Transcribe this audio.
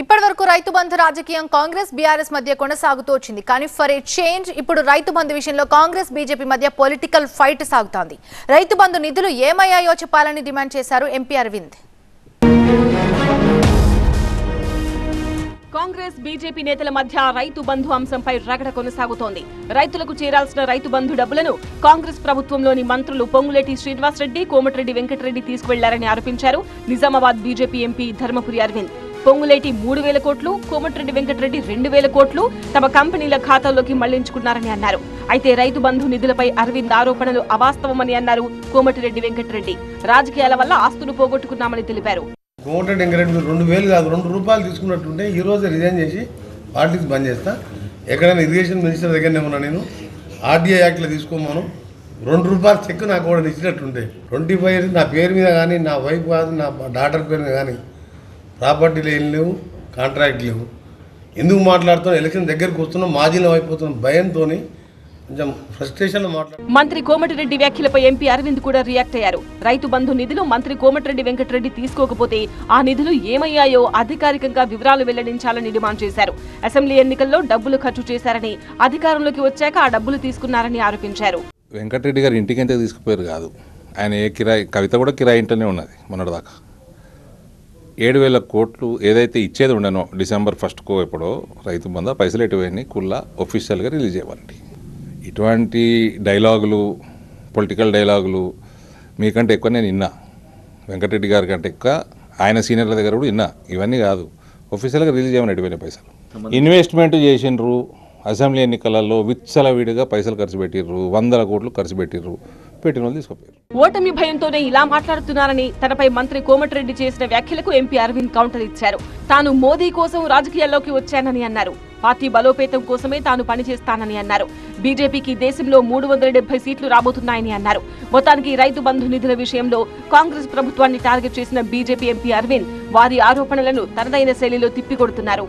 ఇప్పటి వరకు రైతు బంధు రాజకీయం కాంగ్రెస్ బీఆర్ఎస్ మధ్య కొనసాగుతూ వచ్చింది. కానీ ఫర్ ఏ చేంజ్ ఇప్పుడు రైతు బంధు విషయంలో కాంగ్రెస్ బీజేపీ మధ్య పొలిటికల్ ఫైట్ సాగుతోంది. రైతు బంధు నిధులు ఏమయ్యాయో చెప్పాలని డిమాండ్ చేశారు ఎంపీ అరవింద్. కాంగ్రెస్ బీజేపీ నేతల మధ్య రైతు బంధు అంశంపై రగడ కొనసాగుతోంది. రైతులకు చేరాల్సిన రైతు బంధు డబ్బులను కాంగ్రెస్ ప్రభుత్వంలోని మంత్రులు పొంగులేటి శ్రీనివాసరెడ్డి కోమటిరెడ్డి వెంకటరెడ్డి తీసుకువెళ్ళారని ఆరోపించారు. Nizamabad BJP MP Dharmapuri Arvind. Ponguleti మూడు వేల కోట్లు కోమటిరెడ్డి వెంకటరెడ్డి రెండు వేల కోట్లు తమ కంపెనీల ఖాతాల్లోకి మళ్ళించుకున్నారని అన్నారు. అయితే రైతు బంధు నిధులపై అరవింద్ ఆరోపణలు అవాస్తవమని అన్నారు కోమటిరెడ్డి వెంకటరెడ్డి. రాజకీయాల వల్ల ఆస్తులు పోగొట్టుకున్నామని తెలిపారు. కోమటిరెడ్డి వెంకరెడ్డి రెండు వేలు కాదు రెండు రూపాయలు తీసుకున్నట్టుంటే ఈ రోజు రిజైన్ చేసి పార్టీకి బంద్ చేస్తా. ఎక్కడైనా ఇరిగేషన్ మినిస్టర్ దగ్గరనే ఉన్నా నేను. ఆర్డీఐ యాక్ట్లో తీసుకోమను. రెండు రూపాయలు చెక్ నాకు కూడా ఇచ్చినట్టుండే ట్వంటీ ఫైవ్ నా పేరు మీద కానీ నా వైఫ్ కాదు నా డాటర్ పేరు మీద కానీ ప్రాపర్టీలు ఏం లేవు కాంట్రాక్ట్ లేవు. ఎందుకు మాట్లాడుతున్నాం ఎలక్షన్ దగ్గరికి వస్తున్నాం మాజీలం అయిపోతున్నాం భయంతో కొంచెం ఫ్రస్ట్రేషన్లో మాట్లాడు. మంత్రి కోమటిరెడ్డి వ్యాఖ్యలపై ఎంపీ అరవింద్ కూడా రియాక్ట్ అయ్యారు. రైతు బంధు నిధులు మంత్రి కోమటిరెడ్డి వెంకటరెడ్డి తీసుకోకపోతే ఆ నిధులు ఏమయ్యాయో అధికారికంగా వివరాలు వెల్లడించాలని డిమాండ్ చేశారు. అసెంబ్లీ ఎన్నికల్లో డబ్బులు ఖర్చు చేశారని అధికారంలోకి వచ్చాక ఆ డబ్బులు తీసుకున్నారని ఆరోపించారు. వెంకటరెడ్డి గారు ఇంటికి ఎంత తీసుకుపోయారు కాదు. ఆయన ఏ కిరాయి కవిత కూడా కిరాయి ఇంట్లోనే ఉన్నది మొన్నటిదాకా. ఏడు వేల కోట్లు ఏదైతే ఇచ్చేది ఉండనో డిసెంబర్ ఫస్ట్కో ఎప్పుడో రైతు బంధ పైసలు ఎటువైనా కుల్లా ఒఫీషియల్గా రిలీజ్ అవ్వండి ఇటువంటి డైలాగులు పొలిటికల్ డైలాగులు మీకంటే ఎక్కువ నేను విన్నా వెంకటరెడ్డి గారి కంటే ఎక్కువ ఆయన సీనియర్ల దగ్గర కూడా విన్నా ఇవన్నీ కాదు. ఒఫీషియల్గా రిలీజ్ చేయమని ఎటువైన పైసలు. ఇన్వెస్ట్మెంట్ చేసిండ్రు అసెంబ్లీ ఎన్నికలలో విచ్చలవిడిగా పైసలు ఖర్చు పెట్టిర్రు వందల కోట్లు ఖర్చు పెట్టిర్రు. పెట్టిన వాళ్ళు తీసుకుపోయారు. ఓటమి భయంతోనే ఇలా మాట్లాడుతున్నారని తనపై మంత్రి కోమటిరెడ్డి చేసిన వ్యాఖ్యలకు ఎంపీ అరవింద్ కౌంటర్ ఇచ్చారు. తాను మోదీ కోసం రాజకీయాల్లోకి వచ్చానని అన్నారు. పార్టీ బలోపేతం కోసమే తాను పనిచేస్తానని అన్నారు. బీజేపీకి దేశంలో మూడు వందల డెబ్బై సీట్లు రాబోతున్నాయని అన్నారు. మొత్తానికి రైతు బంధు నిధుల విషయంలో కాంగ్రెస్ ప్రభుత్వాన్ని టార్గెట్ చేసిన బీజేపీ ఎంపీ అరవింద్ వారి ఆరోపణలను తనదైన శైలిలో తిప్పికొడుతున్నారు.